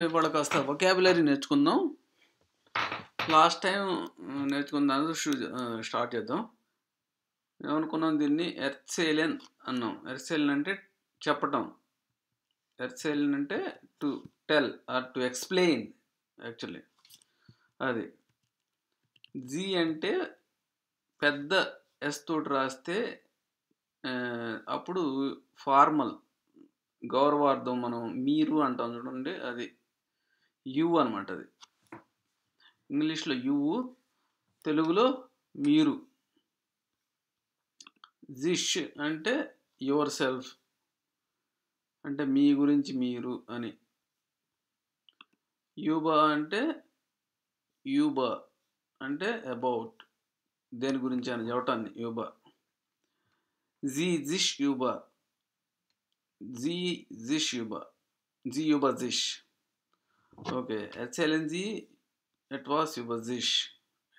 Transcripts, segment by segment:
ఇవాళ కాస్త వొకాబులరీ నేర్చుకుందాం. లాస్ట్ టైం నేర్చుకున్న స్టార్ట్ చేద్దాం. ఏమనుకున్నాం దీన్ని? ఎర్సేలియన్ అన్నాం. ఎర్సేలియన్ అంటే చెప్పటం. ఎర్సేలియన్ అంటే to tell or to explain actually అది. జీ అంటే పెద్ద ఎస్ తోటి రాస్తే అప్పుడు ఫార్మల్ గౌరవార్థం మనం మీరు అంటాం చూడండి అది యు అనమాట అది. ఇంగ్లీష్లో యువు తెలుగులో మీరు. జిష్ అంటే యువర్ సెల్ఫ్. అంటే మీ గురించి మీరు అని. యూబా అంటే యూబా అంటే అబౌట్. దేని గురించి అని చెప్పటాన్ని యూబా. జీ జిష్ యూబా. జీ జిష్ యూబా. జీ యూబా జిష్. ఓకే. హెచ్ఎల్ఎన్జి ఎట్ వాస్ యువర్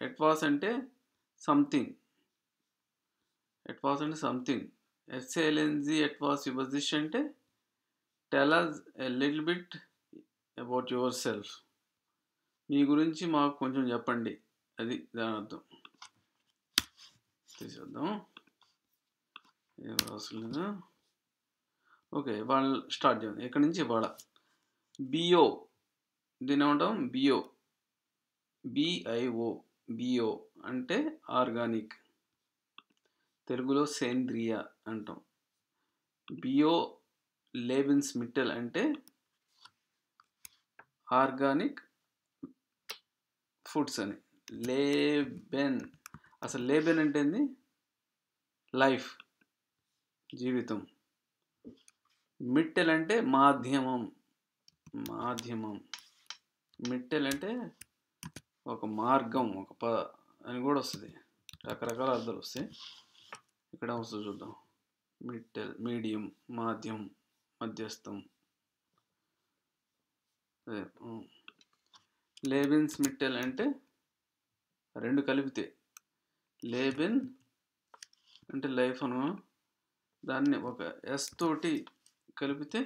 ఎట్ వాస్ అంటే సంథింగ్. ఎట్ వాస్ అంటే సంథింగ్. హెచ్ఎల్ఎన్జి ఎట్ వాస్ యువర్ అంటే tell us a little bit about yourself. మీ గురించి మాకు కొంచెం చెప్పండి. అది దాని అర్థం. తీసేద్దాం. ఏం అవసరం ఓకే వాళ్ళు స్టార్ట్ చేయండి ఎక్కడి నుంచి ఇవాళ? బిఓ దీని ఏమంటాం? బిఓ బిఐఓ బిఓ అంటే ఆర్గానిక్. తెలుగులో సేంద్రియ అంటాం. బిఓ లేబిన్స్ మిట్టెల్ అంటే ఆర్గానిక్ ఫుడ్స్ అని. లేబెన్. అసలు లేబెన్ అంటే ఏంది? లైఫ్. జీవితం. మిట్టెల్ అంటే మాధ్యమం. మాధ్యమం. మిట్టెల్ అంటే ఒక మార్గం ఒక ప అని కూడా వస్తుంది. రకరకాల అర్థాలు వస్తాయి. ఇక్కడ వస్తుంది చూద్దాం. మిట్టెల్ మీడియం మాధ్యం మధ్యస్థం. లేబిన్స్ మిట్టెల్ అంటే రెండు కలిపితే. లేబిన్ అంటే లైఫ్ అను. దాన్ని ఒక ఎస్ తోటి కలిపితే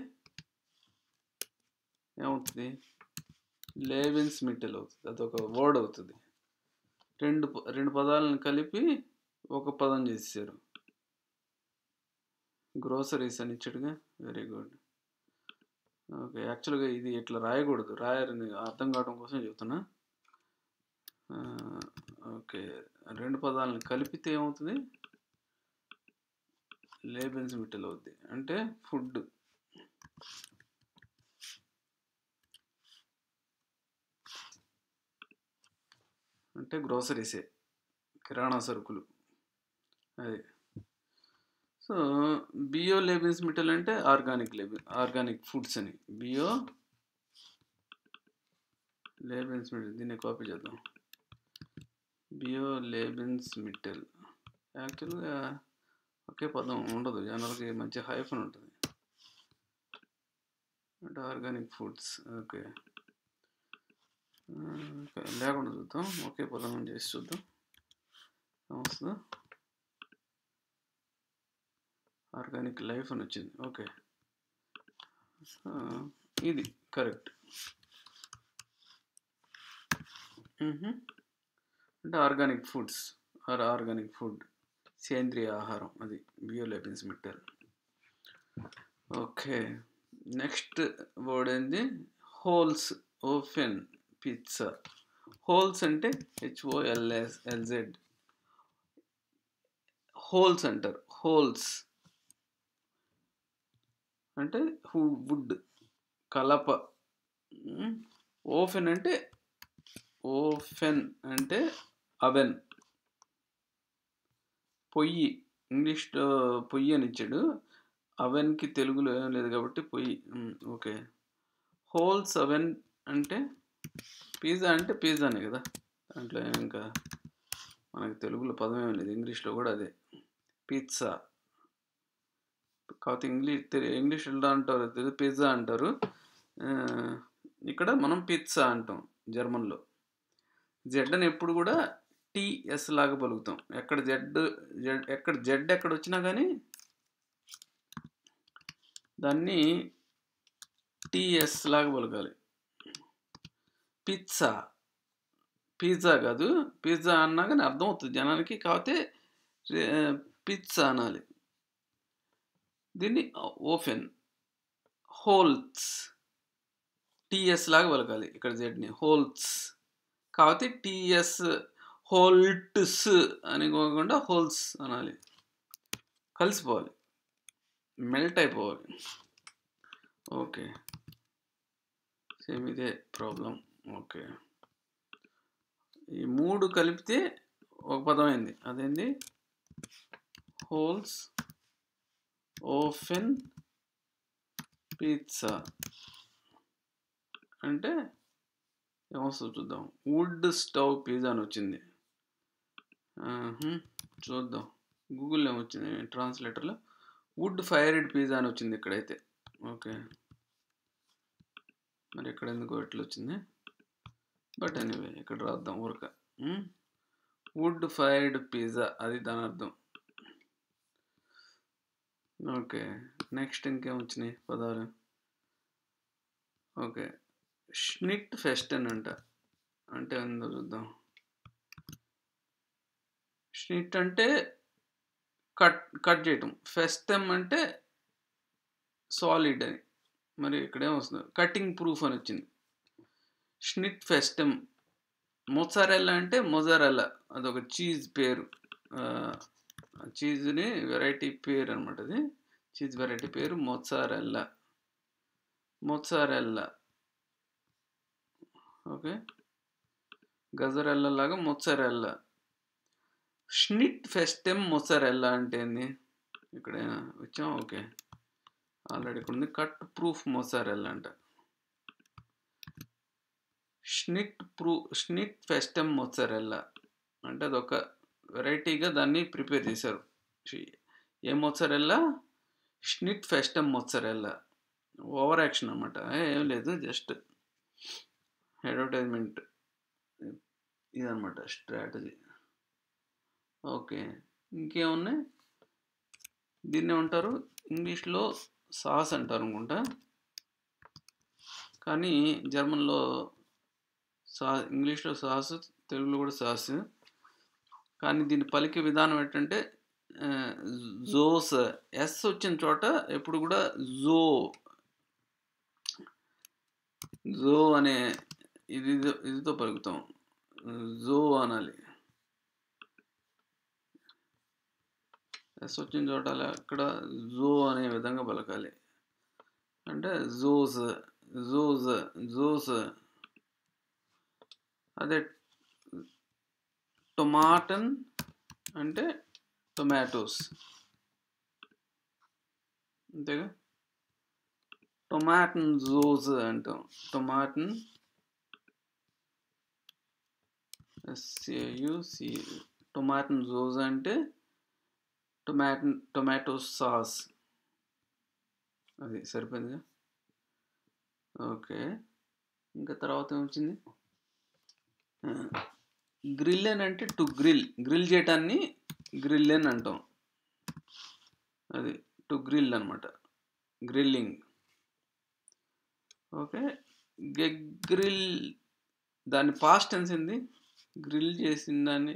ఏమవుతుంది? లేబెన్స్ మిట్టెల్ అవుతుంది. అదొక వర్డ్ అవుతుంది. రెండు రెండు పదాలను కలిపి ఒక పదం చేశారు గ్రోసరీస్ అని ఇచ్చాడుగా. Very good. ఓకే యాక్చువల్గా ఇది ఇట్లా రాయకూడదు. రాయరని అర్థం కావడం కోసం చెబుతున్నా ఓకే. రెండు పదాలను కలిపితే ఏమవుతుంది? లేబెన్స్ మిట్టెల్ అవుద్ది. అంటే ఫుడ్. అంటే గ్రోసరీసే కిరాణా సరుకులు. అది. సో బియో లేబిన్స్ మిటల్ అంటే ఆర్గానిక్ లేబిన్ ఆర్గానిక్ ఫుడ్స్ అని. బియో లేబిన్స్ మిటల్ దీన్ని కాపీ చేద్దాం. బియో లేబిన్స్ మిటల్ యాక్చువల్గా ఒకే పదం ఉండదు జనరల్కి మంచి హైఫన్ ఉంటుంది. అంటే ఆర్గానిక్ ఫుడ్స్ ఓకే. లేకుండా చూద్దాం. ఓకే పదం చేసి చూద్దాం. వస్తుందా ఆర్గానిక్ లైఫ్ అని వచ్చింది. ఓకే. ఇది కరెక్ట్ అంటే organic foods or organic food సేంద్రియ ఆహారం అది బియోలెపిన్స్ మిట్టర్ ఓకే. నెక్స్ట్ వర్డ్ ఏంది? హోల్స్ ఓఫెన్ పిజ్జా హోల్స్ అంటే H O L S L Z holes అంటారు. హోల్స్ అంటే హూ వుడ్ కలప. ఓఫెన్ అంటే ఓఫెన్ అంటే అవెన్. పొయ్యి ఇంగ్లీష్ పొయ్యి అని ఇచ్చాడు. అవెన్కి తెలుగులో ఏం లేదు కాబట్టి పొయ్యి. ఓకే. హోల్స్ అవెన్ అంటే పిజ్జా అంటే పిజ్జానే కదా. దాంట్లో ఇంకా మనకి తెలుగులో పదం ఏం లేదు ఇంగ్లీష్లో కూడా అదే. పిజ్జా. కాకపోతే ఇంగ్లీష్ ఇంగ్లీష్ ఎలా అంటారు పిజ్జా అంటారు. ఇక్కడ మనం పిజ్జా అంటాం జర్మన్లో. జెడ్ అని ఎప్పుడు కూడా టిఎస్ లాగా పలుకుతాం. ఎక్కడ జెడ్ జెడ్ ఎక్కడ జెడ్ ఎక్కడ వచ్చినా కానీ దాన్ని టిఎస్ లాగా పలకాలి. పిజ్జా. పిజ్జా కాదు పిజ్జా అన్నా కానీ అర్థమవుతుంది జనానికి కాకపోతే పిజ్జా అనాలి. దీన్ని ఓఫెన్ హోల్స్ టిఎస్ లాగా పలకాలి ఇక్కడ జెడ్ని హోల్స్ కాబట్టి టిఎస్ హోల్ట్స్ అని కాకుండా హోల్స్ అనాలి. కలిసిపోవాలి. మెల్ట్ అయిపోవాలి. ఓకే. సేమ్ ఇదే ప్రాబ్లం. ఓకే. ఈ మూడు కలిపితే ఒక పదం అయింది. అదేంది? హోల్స్ ఓఫెన్ పిజ్జా. అంటే ఏమొస్తుంది చూద్దాం. వుడ్ స్టవ్ పిజ్జా అని వచ్చింది. చూద్దాం. గూగుల్లో ఏమొచ్చింది ట్రాన్స్లేటర్లో వుడ్ ఫైర్డ్ పిజ్జా అని వచ్చింది ఇక్కడైతే. ఓకే. మరి ఇక్కడ ఎందుకు ఎట్లా వచ్చింది? బట్ ఎనీవే ఇక్కడ రాద్దాం ఊరక. వుడ్ ఫైర్డ్ పిజ్జా అది దాని అర్థం. ఓకే నెక్స్ట్ ఇంకేం వచ్చినాయి? పదాలు. ఓకే స్నిట్ ఫెస్టన్ అంట. అంటే ఏందో చూద్దాం. స్నిట్ అంటే కట్ కట్ చేయటం. ఫెస్టమ్ అంటే సాలిడ్ అని. మరి ఇక్కడేం వస్తుంది? కటింగ్ ప్రూఫ్ అని వచ్చింది. స్నిట్ ఫెస్టమ్ మొజారెల్లా అంటే మొజారెల్లా అదొక చీజ్ పేరు. చీజ్ని వెరైటీ పేరు అనమాట అది. చీజ్ వెరైటీ పేరు మొజారెల్లా మొజారెల్లా ఓకే. గజరెల్లా లాగా మొచ్చరెల్లా స్నిట్ ఫెస్టెమ్ మొసరెల్లా అంటే ఏంది? ఇక్కడ వచ్చాం ఓకే. ఆల్రెడీ ఇక్కడ ఉంది కట్ ప్రూఫ్ మొసరెల్లా అంట. స్నిట్ ప్రూ స్నిట్ ఫెస్టెమ్ మొత్సరెల్లా. అంటే అదొక వెరైటీగా దాన్ని ప్రిపేర్ చేశారు. ఏ మొత్సరెల్లా? స్నిట్ ఫెస్టెమ్ మొత్సరెల్లా. ఓవర్ యాక్షన్ అనమాట ఏం లేదు జస్ట్ అడ్వర్టైజ్మెంట్. ఇదనమాట స్ట్రాటజీ. ఓకే ఇంకేమున్నాయి? దీన్ని ఉంటారు ఇంగ్లీష్లో సాస్ అంటారు అనుకుంటా. కానీ జర్మన్లో సా ఇంగ్లీష్లో సాస్ తెలుగులో కూడా సాస్. కానీ దీన్ని పలికే విధానం ఏంటంటే జోస్. ఎస్ వచ్చిన చోట ఎప్పుడు కూడా జో. జో అనే ఇది ఇదితో పలుకుతాం. జో అనాలి. ఎస్ వచ్చిన చోట అక్కడ జో అనే విధంగా పలకాలి. అంటే జోస్ జోస్ జోస్. అదే టొమాటన్ అంటే టొమాటోస్. అంతేగా? టొమాటన్ జోజ్ అంటాం. టొమాటన్ ఎస్ఏయుసి టొమాటన్ జోజ్ అంటే టొమాటో టొమాటో సాస్. అది సరిపోయిందిగా? ఓకే. ఇంకా తర్వాత ఏమొచ్చింది? గ్రిల్లెన్ అంటే టు గ్రిల్ గ్రిల్ చేయటాన్ని గ్రిల్లెన్ అంటాం. అది టు గ్రిల్ అనమాట గ్రిల్లింగ్ ఓకే. గ్రిల్ దాని పాస్ట్ టెన్స్ ఏంది? గ్రిల్ చేసిన దాన్ని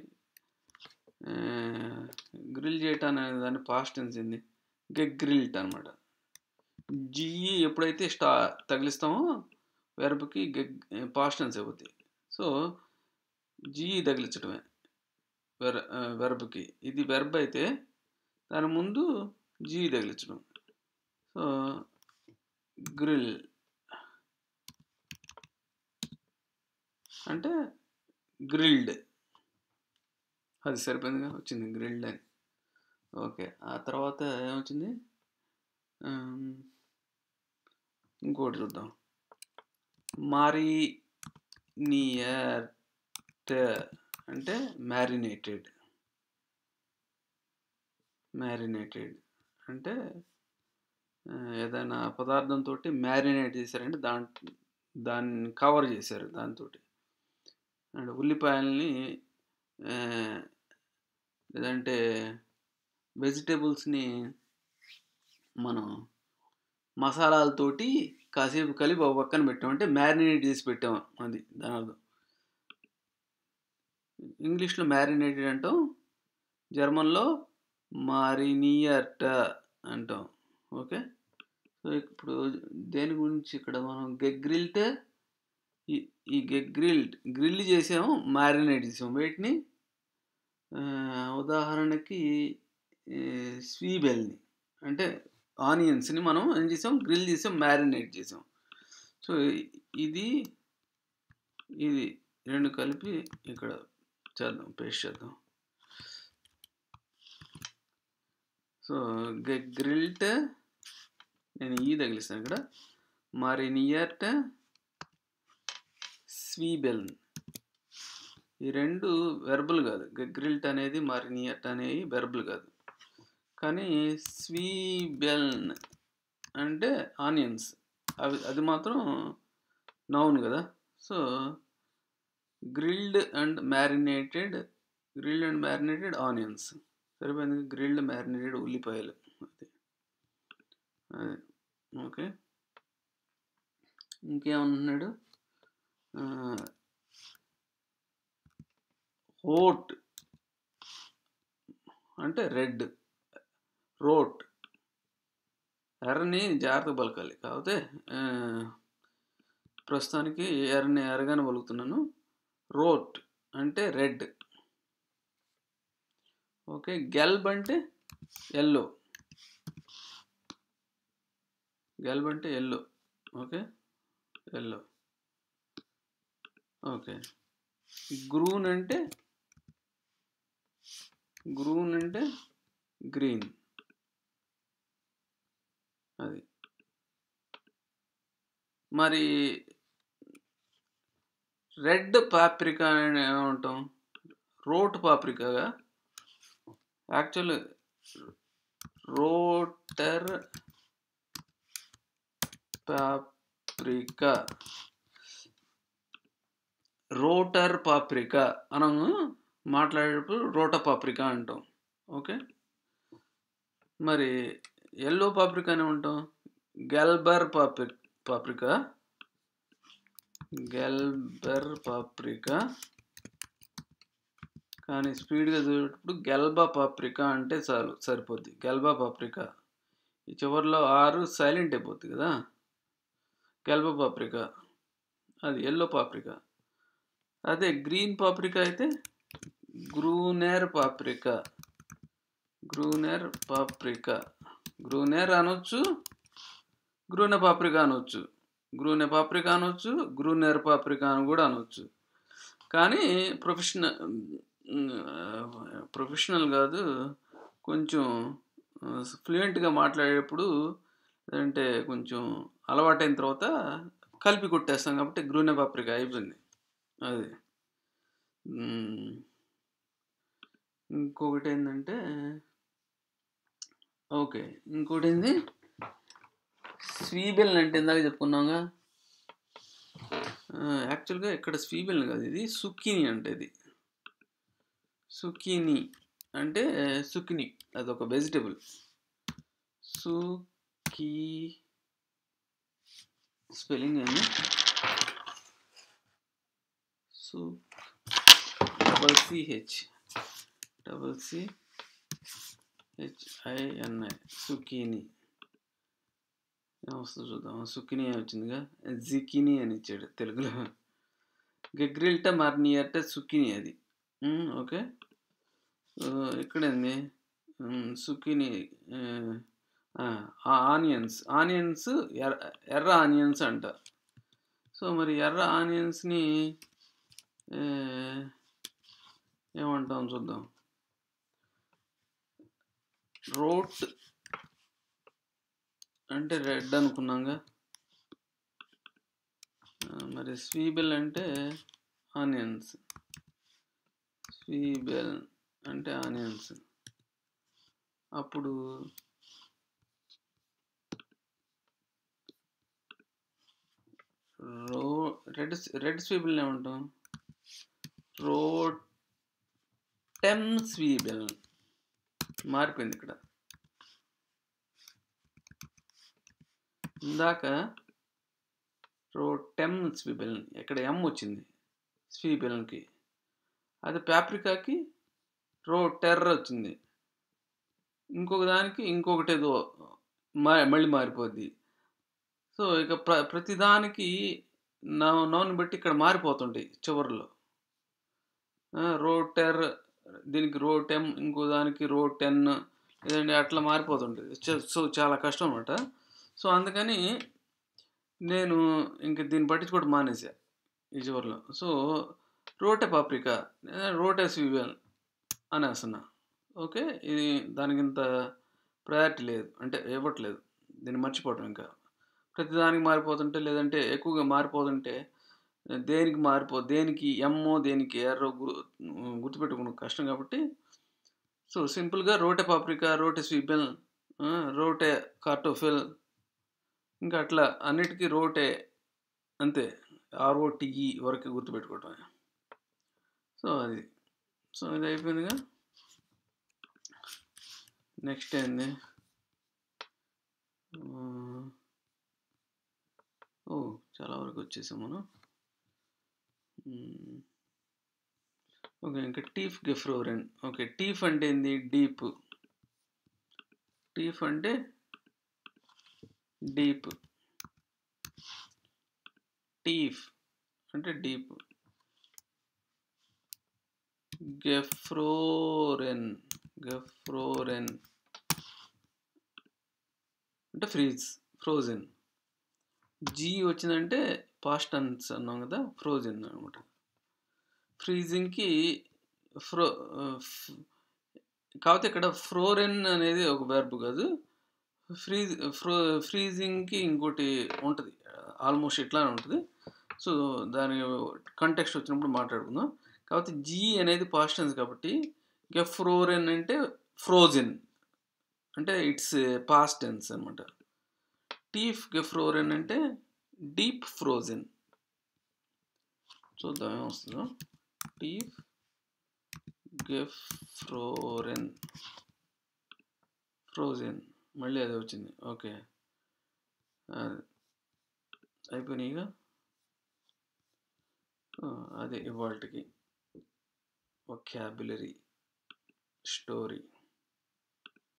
గ్రిల్ చేయటం అనే దాన్ని పాస్ట్ టెన్స్ ఏంది? గ్రిల్ట్ అనమాట జిఈ ఎప్పుడైతే స్టా తగిలిస్తామో వెరపుకి గెగ్ పాస్ట్ టెన్స్ అయిపోతుంది సో జీఈ తగిలించడమే. వెర్ వెర్బ్కి ఇది వెర్బ్ అయితే దాని ముందు జీ తగిలించడం. So grill. అంటే గ్రిల్డ్. అది సరిపోయిందిగా? వచ్చింది గ్రిల్డ్ అని ఓకే. ఆ తర్వాత ఏమొచ్చింది? ఇంకోటి చూద్దాం. మారీ నియర్ అంటే మ్యారినేటెడ్ మ్యారినేటెడ్ అంటే ఏదైనా పదార్థంతో మ్యారినేట్ చేశారంటే దాంట్ దాన్ని కవర్ చేశారు దాంతో అండ్ ఉల్లిపాయల్ని లేదంటే వెజిటేబుల్స్ని మనం మసాలాలతోటి కాసేపు కలిపి ఒక పక్కన పెట్టాం అంటే మ్యారినేట్ చేసి పెట్టాం అది దాని అర్థం. ఇంగ్లీష్లో మ్యారినేటెడ్ అంటాం. జర్మన్లో మారినియర్ట అంటాం. ఓకే? సో ఇప్పుడు దేని గురించి ఇక్కడ మనం గెగ్రిల్ట్ ఈ ఈ గ్రిల్ చేసాము మ్యారినేట్ చేసాము. వీటిని ఉదాహరణకి స్వీబెల్ని అంటే ఆనియన్స్ని మనం ఏం చేసాం? గ్రిల్ చేసాం మ్యారినేట్ చేసాం. సో ఇది ఇది రెండు కలిపి ఇక్కడ చేద్దాం పేస్ట్ చేద్దాం సో గ్రిల్ట్ నేను ఈ తగిలిస్తాను ఇక్కడ. మరినియర్ట్ స్వీబెల్ ఈ రెండు వెర్బుల్ కాదు. గ్రిల్ట్ అనేది మారినియర్ట్ అనేవి వెర్బుల్ కాదు. కానీ స్వీబెల్న్ అంటే ఆనియన్స్. అవి అది మాత్రం నౌన్ కదా. So grilled and marinated grilled and marinated onions. సరిపోయింది. గ్రిల్డ్ మ్యారినేటెడ్ ఉల్లిపాయలు. అదే. ఓకే. ఇంకేమన్నాడు? ఓట్ అంటే రెడ్. రోట్. ఎర్రని జాగ్రత్త పలకాలి. కాకపోతే ప్రస్తుతానికి ఎర్రని ఎర్రగానే బలుకుతున్నాను రోట్ అంటే రెడ్. ఓకే గెల్బ్ అంటే ఎల్లో. గెల్బ్ అంటే ఎల్లో. Okay yellow. ఓకే గ్రూన్ అంటే గ్రూన్ అంటే గ్రీన్. అది. మరి రెడ్ పాప్రికా అని ఏమంటాం? రోట్ పాప్రికాగా? యాక్చువల్ రోటర్ పాప్రికా. రోటర్ పాప్రికా మనము మాట్లాడేటప్పుడు రోట పాప్రికా అంటాం. ఓకే? మరి ఎల్లో పాప్రికా అని ఉంటాం గెల్బర్ పాప్రి పాప్రికా? గెల్బర్ పాప్రికా. కానీ స్పీడ్గా చూసేటప్పుడు గెల్బా పాప్రికా అంటే చాలు సరిపోద్ది. గెల్బా పాప్రికా. ఈ చివరిలో ఆరు సైలెంట్ అయిపోద్ది కదా? గెల్బా పాప్రికా. అది ఎల్లో పాప్రికా. అదే గ్రీన్ పాప్రికా అయితే గ్రూనేర్ పాప్రికా. గ్రూనేర్ పాప్రికా. గ్రూనేర్ అనొచ్చు గ్రూన పాప్రికా అనొచ్చు. గ్రూనె పాప్రికా అనొచ్చు గ్రూనెర్ పాప్రికా అని కూడా అనొచ్చు. కానీ ప్రొఫెషనల్ ప్రొఫెషనల్ కాదు కొంచెం ఫ్లూయెంట్గా మాట్లాడేటప్పుడు అంటే కొంచెం అలవాటైన తర్వాత కలిపి కొట్టేస్తాం కాబట్టి గ్రూనె పాప్రికా అయిపోయింది అది. ఇంకొకటి ఏంటంటే ఓకే. ఇంకోటి ఏంది? స్వీబెల్ అంటే ఇందాక చెప్పుకున్నాగా? యాక్చువల్గా ఇక్కడ స్వీబెల్ కాదు ఇది సుక్కిని అంటే ఇది. సుక్కిని అంటే సుక్కిని అదొక వెజిటబుల్ సుకీ స్పెల్లింగ్ ఏంది సు double C H double C H I N I సుకీని వస్తుంది చూద్దాం. సుకిని వచ్చిందిగా. జికిని అని ఇచ్చాడు తెలుగులో. గగ్రిల్ట మార్నియర్ట సుకిని అది. Okay. So zucchini onions. Onions ఎర్ర ఎర్ర ఆనియన్స్ అంట. సో మరి ఎర్ర ఆనియన్స్ని ఏమంటాం చూద్దాం? రోట్ అంటే రెడ్ అనుకున్నాగా. మరి స్వీబెల్ అంటే ఆనియన్స్. స్వీబెల్ అంటే ఆనియన్స్. అప్పుడు రో రెడ్ రెడ్ స్వీబెల్ ఏమంటాం? రోటెమ్ స్వీబెల్. మారిపోయింది ఇక్కడ. ఇందాక రోటెమ్ స్వీబెలన్ ఇక్కడ ఎం వచ్చింది? స్వీబెలన్కి అది పాప్రికాకి రోటెర్ వచ్చింది. ఇంకొక దానికి ఇంకొకటి ఏదో మళ్ళీ మారిపోద్ది. సో ఇక ప్ర ప్రతిదానికి నౌ నౌన్ బట్టి ఇక్కడ మారిపోతుంటాయి చివరిలో. రోటెర్ దీనికి రోటెమ్ ఇంకో దానికి రోటెన్ లేదంటే అట్లా మారిపోతుంటుంది చ- సో చాలా కష్టం అనమాట సో అందుకని నేను ఇంక దీన్ని పట్టించుకోవడం మానేసా ఈ చివరిలో. సో రోటే పాప్రికా రోటే స్వీవెల్ అనేస్తున్నా. ఓకే? ఇది దానికి ఇంత ప్రయారిటీ లేదు. అంటే ఇవ్వట్లేదు. దీన్ని మర్చిపోవటం ఇంకా. ప్రతిదానికి మారిపోతుంటే లేదంటే ఎక్కువగా మారిపోతుంటే దేనికి మారిపో దేనికి ఎమ్మో దేనికి ఎర్రో గు గుర్తుపెట్టుకున్న కష్టం కాబట్టి సో సింపుల్గా రోటే పాప్రికా రోటే స్వీబెల్ రోటే కార్టోఫిల్ ఇంకా అట్లా అన్నిటికీ రోటే అంతే. ఆర్ఓటిఈ వరకు గుర్తుపెట్టుకోవటమే. సో అది. సో ఇది అయిపోయిందిగా. నెక్స్ట్ ఏంది? ఓ చాలా వరకు వచ్చేసాం మనం. ఓకే ఇంకా టీఫ్ గెఫ్రోరెన్ ఓకే టీఫ్ అంటే ఏంది? డీప్. టీఫ్ అంటే డీప్. టీఫ్ అంటే డీప్. గెఫ్రోరెన్ గెఫ్రోరెన్ అంటే ఫ్రీజ్ ఫ్రోజన్. జీ వచ్చిందంటే పాస్ట్ అన్స్ అన్నాం కదా ఫ్రోజన్ అనమాట ఫ్రీజింగ్కి ఫ్రో కాకపోతే ఇక్కడ ఫ్రోరెన్ అనేది ఒక వెర్బ్ కాదు. ఫ్రీజ్ ఫ్రో ఫ్రీజింగ్కి ఇంకోటి ఉంటుంది. ఆల్మోస్ట్ ఇట్లానే ఉంటుంది. సో దాని కంటెక్స్ట్ వచ్చినప్పుడు మాట్లాడుకుందాం. కాకపోతే జీ అనేది పాస్టెన్స్ కాబట్టి ఇంకా ఫ్రోరెన్ అంటే ఫ్రోజెన్ అంటే ఇట్స్ పాస్టెన్స్ అనమాట టీఫ్ గెఫ్రోరెన్ అంటే డీప్ ఫ్రోజెన్ చూద్దాం ఏమొస్తుందో టీఫ్ గెఫ్రోరెన్ ఫ్రోజెన్ మళ్ళీ అదే వచ్చింది. ఓకే. అయిపోయినాయిగా ఆ, అదే ఇవాళకి ఒక్యాబులరీ స్టోరీ